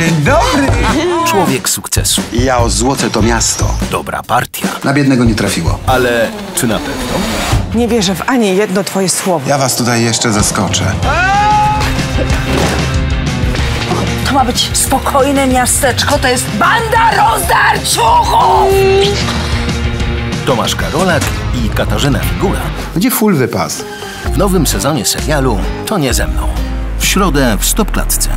Dzień dobry! Człowiek sukcesu. Ja o złote to miasto. Dobra partia. Na biednego nie trafiło. Ale czy na pewno? Nie wierzę w ani jedno twoje słowo. Ja was tutaj jeszcze zaskoczę. To ma być spokojne miasteczko, to jest banda rozdarciuchów! Tomasz Karolak i Katarzyna Figura Gdzie full wypas? w nowym sezonie serialu To nie ze mną. W środę w Stopklatce.